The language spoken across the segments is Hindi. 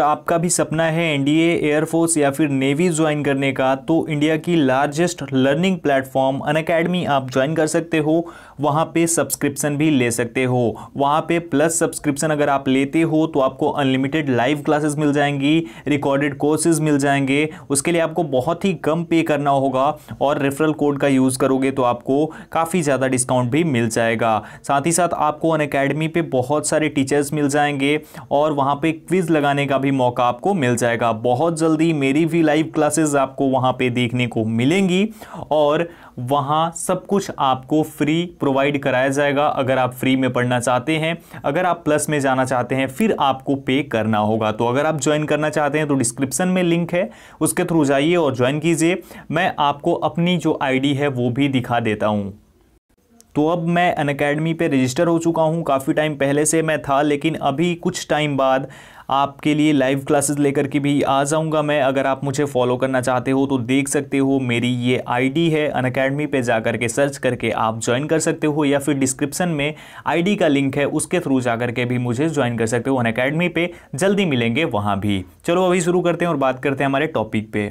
आपका भी सपना है एनडीए एयरफोर्स या फिर नेवी ज्वाइन करने का तो इंडिया की largest learning platform Unacademy आप ज्वाइन कर सकते हो। वहाँ पे सब्सक्रिप्शन भी ले सकते हो। वहाँ पे प्लस सब्सक्रिप्शन अगर आप लेते हो तो आपको अनलिमिटेड लाइव क्लासेस मिल जाएँगी रिकॉर्डेड कोर्सेज मिल जाएँगे। उसके लिए आपको बहुत ही कम पे करना होगा और रेफरल कोड का यूज़ करोगे तो आपको काफ़ी ज़्यादा डिस्काउंट भी मिल जाएगा। साथ ही साथ आपको अन अकेडमी पे बहुत सारे टीचर्स मिल जाएँगे और वहाँ पर क्विज़ लगाने का भी भी मौका आपको मिल जाएगा। बहुत जल्दी मेरी भी लाइव क्लासेस आपको वहाँ पे देखने को मिलेंगी और वहाँ सब कुछ आपको फ्री प्रोवाइड कराया जाएगा। अगर आप फ्री में पढ़ना चाहते हैं, अगर आप प्लस में जाना चाहते हैं, फिर आपको पे करना होगा। तो अगर आप ज्वाइन करना चाहते हैं तो डिस्क्रिप्शन में लिंक है, उसके थ्रू जाइए और ज्वाइन कीजिए। मैं आपको अपनी जो आईडी है वो भी दिखा देता हूँ। तो अब मैं अन अकेडमी पर रजिस्टर हो चुका हूँ। काफ़ी टाइम पहले से मैं था, लेकिन अभी कुछ टाइम बाद आपके लिए लाइव क्लासेस लेकर के भी आ जाऊँगा मैं। अगर आप मुझे फॉलो करना चाहते हो तो देख सकते हो, मेरी ये आईडी है। अन अकेडमी पर जा के सर्च करके आप ज्वाइन कर सकते हो, या फिर डिस्क्रिप्शन में आईडी का लिंक है, उसके थ्रू जा के भी मुझे ज्वाइन कर सकते हो अन अकेडमी पर जल्दी मिलेंगे वहाँ भी। चलो अभी शुरू करते हैं और बात करते हैं हमारे टॉपिक पे।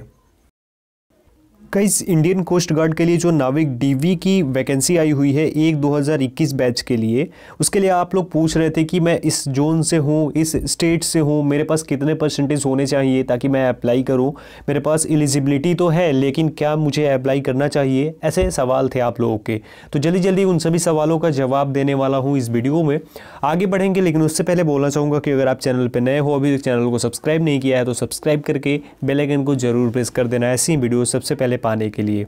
कई इंडियन कोस्ट गार्ड के लिए जो नाविक डीवी की वैकेंसी आई हुई है एक 2021 बैच के लिए, उसके लिए आप लोग पूछ रहे थे कि मैं इस जोन से हूँ, इस स्टेट से हूँ, मेरे पास कितने परसेंटेज होने चाहिए ताकि मैं अप्लाई करूँ? मेरे पास एलिजिबिलिटी तो है, लेकिन क्या मुझे अप्लाई करना चाहिए? ऐसे सवाल थे आप लोगों के। तो जल्दी जल्दी उन सभी सवालों का जवाब देने वाला हूँ इस वीडियो में। आगे बढ़ेंगे, लेकिन उससे पहले बोलना चाहूँगा कि अगर आप चैनल पर नए हो, अभी चैनल को सब्सक्राइब नहीं किया है तो सब्सक्राइब करके बेलाइकन को ज़रूर प्रेस कर देना। ऐसी वीडियो सबसे पहले पाने के लिए।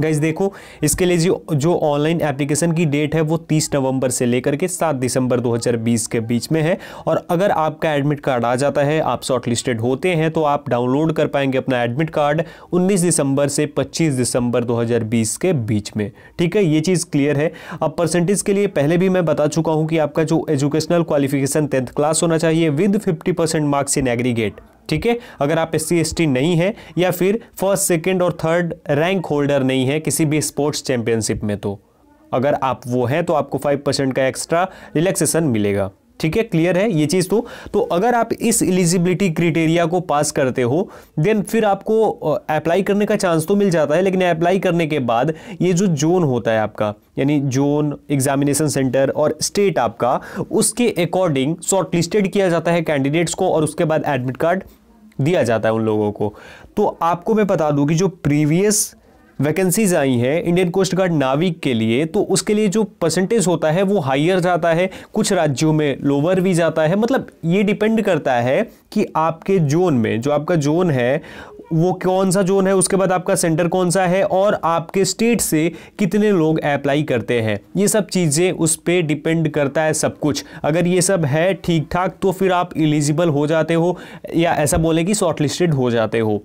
गाइज़ देखो, इसके लिए जो जो ऑनलाइन एप्लीकेशन की डेट है, वो 30 नवंबर से लेकर के 7 दिसंबर 2020 के बीच में है। और अगर आपका एडमिट कार्ड आ जाता है, आप शॉर्ट लिस्टेड होते हैं तो आप डाउनलोड कर पाएँगे अपना एडमिट कार्ड 19 दिसंबर से 25 दिसंबर 2020 के बीच में। ठीक है, ये चीज़ क्लियर है। अब परसेंटेज के लिए पहले भी मैं बता चुका हूँ कि आपका जो एजुकेशनल क्वालिफिकेशन टेंथ क्लास होना चाहिए with fifty marks in aggregate ठीक है? अगर आप एस सी नहीं है या फिर फ़र्स्ट सेकेंड और थर्ड रैंक होल्डर नहीं है किसी भी स्पोर्ट्स चैंपियनशिप में तो अगर आप वो हैं तो आपको फाइव परसेंट का एक्स्ट्रा रिलैक्सेशन मिलेगा। ठीक है क्लियर है ये चीज़ तो। तो अगर आप इस एलिजिबिलिटी क्राइटेरिया को पास करते हो देन फिर आपको अप्लाई करने का चांस तो मिल जाता है, लेकिन अप्लाई करने के बाद ये जो जोन होता है आपका, यानी जोन एग्जामिनेशन सेंटर और स्टेट आपका, उसके अकॉर्डिंग शॉर्टलिस्टेड किया जाता है कैंडिडेट्स को और उसके बाद एडमिट कार्ड दिया जाता है उन लोगों को। तो आपको मैं बता दूँ कि जो प्रीवियस वैकेंसीज आई हैं इंडियन कोस्ट गार्ड नाविक के लिए तो उसके लिए जो परसेंटेज होता है वो हाइयर जाता है, कुछ राज्यों में लोअर भी जाता है। मतलब ये डिपेंड करता है कि आपके जोन में, जो आपका जोन है, वो कौन सा जोन है, उसके बाद आपका सेंटर कौन सा है और आपके स्टेट से कितने लोग अप्लाई करते हैं। ये सब चीज़ें उस पर डिपेंड करता है सब कुछ। अगर ये सब है ठीक ठाक तो फिर आप एलिजिबल हो जाते हो या ऐसा बोले कि शॉर्ट लिस्टेड हो जाते हो।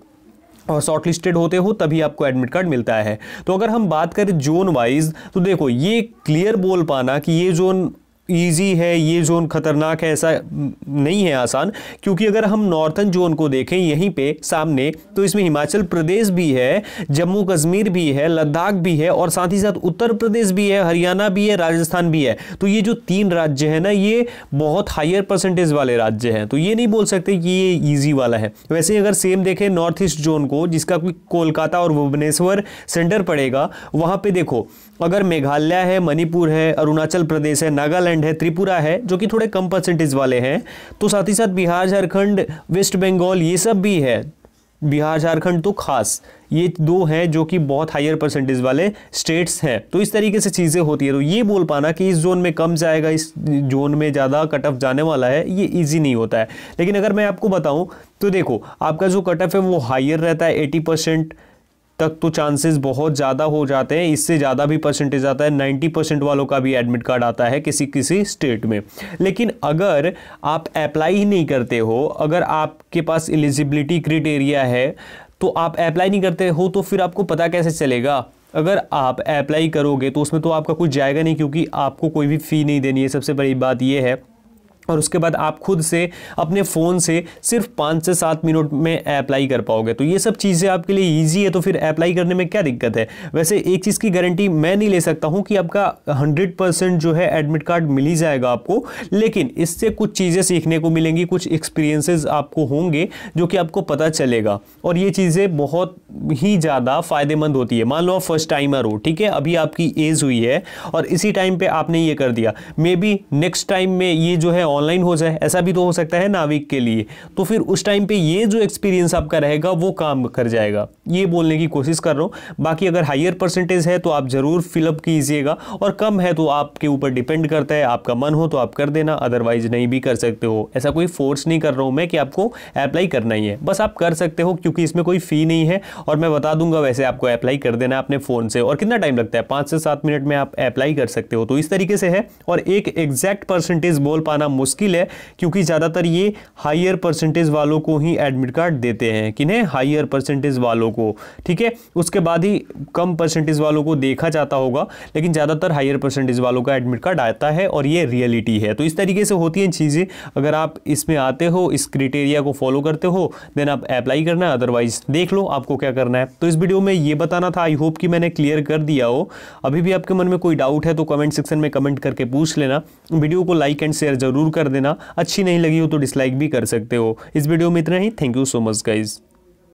शॉर्ट लिस्टेड होते हो, तभी आपको एडमिट कार्ड मिलता है। तो अगर हम बात करें जोन वाइज तो देखो, ये क्लियर बोल पाना कि ये जोन ईजी है, ये जोन खतरनाक है, ऐसा नहीं है आसान, क्योंकि अगर हम नॉर्थन जोन को देखें, यहीं पे सामने तो इसमें हिमाचल प्रदेश भी है, जम्मू कश्मीर भी है, लद्दाख भी है, और साथ ही साथ उत्तर प्रदेश भी है, हरियाणा भी है, राजस्थान भी है। तो ये जो तीन राज्य है ना, ये बहुत हाइयर परसेंटेज वाले राज्य हैं। तो ये नहीं बोल सकते कि ये ईजी वाला है। वैसे अगर सेम देखें नॉर्थ ईस्ट जोन को, जिसका कोलकाता और भुवनेश्वर सेंटर पड़ेगा, वहाँ पे देखो, अगर मेघालय है, मणिपुर है, अरुणाचल प्रदेश है, नागालैंड है, त्रिपुरा है, जो कि थोड़े कम परसेंटेज वाले हैं। तो साथ ही साथ बिहार, झारखंड वेस्ट बंगाल ये सब भी है। बिहार, झारखंड तो खास, ये दो हैं जो कि बहुत हायर परसेंटेज वाले स्टेट्स हैं। तो इस तरीके से चीज़ें होती है। तो ये बोल पाना कि इस जोन में कम जाएगा, इस जोन में ज़्यादा कट ऑफ़ जाने वाला है, ये इजी नहीं होता है। लेकिन अगर मैं आपको बताऊँ तो देखो, आपका जो कट ऑफ़ है वो हायर रहता है एटी परसेंट तक तो चांसेस बहुत ज़्यादा हो जाते हैं। इससे ज़्यादा भी परसेंटेज आता है। 90 परसेंट वालों का भी एडमिट कार्ड आता है किसी किसी स्टेट में। लेकिन अगर आप अप्लाई ही नहीं करते हो, अगर आपके पास एलिजिबिलिटी क्रिटेरिया है तो आप अप्लाई नहीं करते हो तो फिर आपको पता कैसे चलेगा? अगर आप अप्लाई करोगे तो उसमें तो आपका कुछ जाएगा नहीं, क्योंकि आपको कोई भी फ़ी नहीं देनी है। सबसे बड़ी बात यह है और उसके बाद आप खुद से, अपने फ़ोन से सिर्फ़ पाँच से सात मिनट में अप्लाई कर पाओगे। तो ये सब चीज़ें आपके लिए ईजी है तो फिर अप्लाई करने में क्या दिक्कत है? वैसे एक चीज़ की गारंटी मैं नहीं ले सकता हूँ कि आपका हंड्रेड परसेंट जो है एडमिट कार्ड मिल ही जाएगा आपको, लेकिन इससे कुछ चीज़ें सीखने को मिलेंगी, कुछ एक्सपीरियंसेस आपको होंगे जो कि आपको पता चलेगा। और ये चीज़ें बहुत ही ज़्यादा फ़ायदेमंद होती है। मान लो आप फ़र्स्ट टाइमर हो, ठीक है? अभी आपकी एज हुई है और इसी टाइम पर आपने ये कर दिया। मे बी नेक्स्ट टाइम में ये जो है ऑनलाइन हो जाए, ऐसा भी तो हो सकता है नाविक के लिए। तो फिर उस टाइम पे ये जो एक्सपीरियंस आपका रहेगा, वो काम कर जाएगा। ये बोलने की कोशिश कर रहा हूँ। बाकी अगर हाइयर परसेंटेज है तो आप ज़रूर फिलअप कीजिएगा और कम है तो आपके ऊपर डिपेंड करता है। आपका मन हो तो आप कर देना अदरवाइज़ नहीं भी कर सकते हो। ऐसा कोई फोर्स नहीं कर रहा हूँ मैं कि आपको अप्लाई करना ही है। बस आप कर सकते हो, क्योंकि इसमें कोई फ़ी नहीं है और मैं बता दूँगा वैसे आपको अप्लाई कर देना अपने फ़ोन से। और कितना टाइम लगता है? पाँच से सात मिनट में आप अप्लाई कर सकते हो। तो इस तरीके से है और एक एग्जैक्ट परसेंटेज बोल पाना मुश्किल है, क्योंकि ज़्यादातर ये हाइयर परसेंटेज वालों को ही एडमिट कार्ड देते हैं, किन्हें हाइयर परसेंटेज वालों को, ठीक है? उसके बाद ही कम परसेंटेज वालों को देखा जाता होगा, लेकिन ज़्यादातर हाइयर परसेंटेज वालों का एडमिट कार्ड आता है और ये रियलिटी है। तो इस तरीके से होती हैं चीज़ें। अगर आप इसमें आते हो, इस क्रिटेरिया को फॉलो करते हो देन आप अप्लाई करना है अदरवाइज़ देख लो आपको क्या करना है। तो इस वीडियो में ये बताना था आई होप कि मैंने क्लियर कर दिया हो। अभी भी आपके मन में कोई डाउट है तो कमेंट सेक्शन में कमेंट करके पूछ लेना। वीडियो को लाइक एंड शेयर ज़रूर कर देना। अच्छी नहीं लगी हो तो डिसलाइक भी कर सकते हो। इस वीडियो में इतना ही। Thank you so much guys